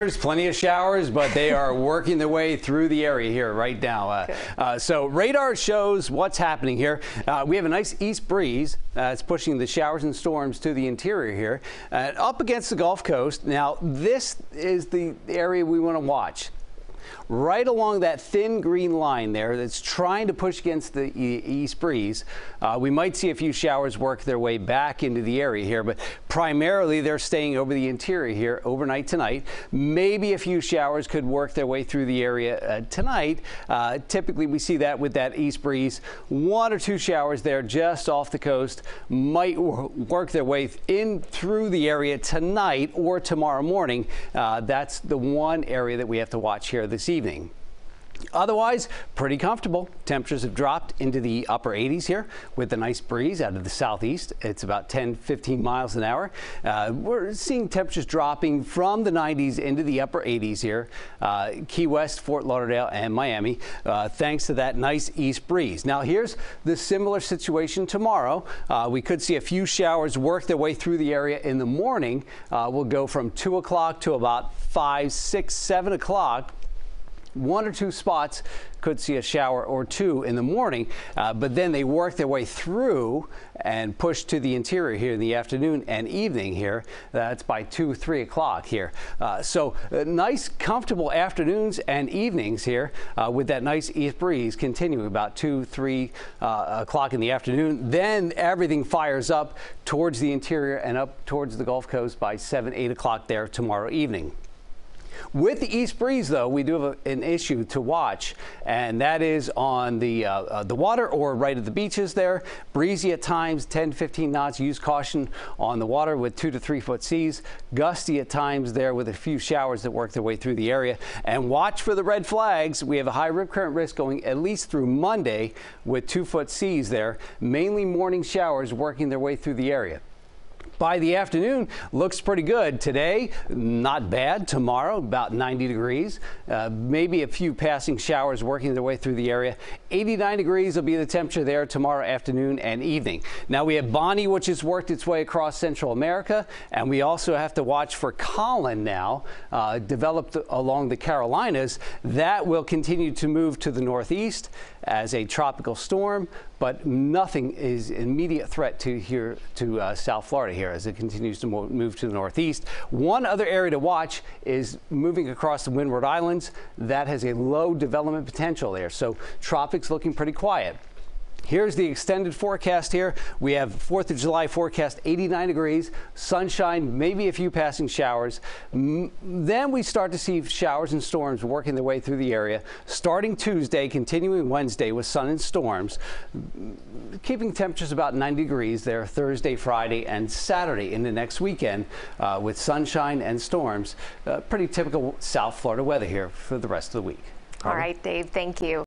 There's plenty of showers, but they are working their way through the area here right now. Uh, uh, so radar shows what's happening here. Uh, we have a nice east breeze. it's pushing the showers and storms to the interior here, uh, up against the Gulf Coast. Now, this is the area we want to watch right along that thin green line there that's trying to push against the east breeze. Uh, we might see a few showers work their way back into the area here, but primarily they're staying over the interior here overnight tonight. Maybe a few showers could work their way through the area uh, tonight. Uh, typically, we see that with that east breeze. One or two showers there just off the coast might work their way in through the area tonight or tomorrow morning. Uh, that's the one area that we have to watch here this evening. Otherwise, pretty comfortable. Temperatures have dropped into the upper 80s here with a nice breeze out of the southeast. It's about 10, 15 miles an hour. Uh, we're seeing temperatures dropping from the 90s into the upper 80s here. Uh, Key West, Fort Lauderdale, and Miami, uh, thanks to that nice east breeze. Now, here's the similar situation tomorrow. Uh, we could see a few showers work their way through the area in the morning. Uh, we'll go from 2 o'clock to about 5, 6, 7 o'clock one or two spots could see a shower or two in the morning, uh, but then they work their way through and push to the interior here in the afternoon and evening here. That's by 2, 3 o'clock here. Uh, so uh, nice, comfortable afternoons and evenings here uh, with that nice east breeze continuing about 2, 3 uh, o'clock in the afternoon. Then everything fires up towards the interior and up towards the Gulf Coast by 7, 8 o'clock there tomorrow evening. With the east breeze, though, we do have a, an issue to watch, and that is on the uh, uh, the water or right at the beaches there. Breezy at times, 10, 15 knots. Use caution on the water with two to three foot seas. Gusty at times there with a few showers that work their way through the area. And watch for the red flags. We have a high rip current risk going at least through Monday with two foot seas there. Mainly morning showers working their way through the area by the afternoon looks pretty good. Today, not bad. Tomorrow, about 90 degrees. Uh, maybe a few passing showers working their way through the area. 89 degrees will be the temperature there tomorrow afternoon and evening. Now we have Bonnie, which has worked its way across Central America, and we also have to watch for Colin now, uh, developed along the Carolinas. That will continue to move to the northeast as a tropical storm, but nothing is an immediate threat to here to uh, South Florida here as it continues to move to the northeast. One other area to watch is moving across the Windward Islands. That has a low development potential there, so tropics looking pretty quiet. Here's the extended forecast here. We have 4th of July forecast 89 degrees, sunshine, maybe a few passing showers. then we start to see showers and storms working their way through the area. Starting Tuesday, continuing Wednesday with sun and storms, keeping temperatures about 90 degrees there Thursday, Friday, and Saturday into next weekend uh, with sunshine and storms. Uh, pretty typical South Florida weather here for the rest of the week. All right, Dave, thank you.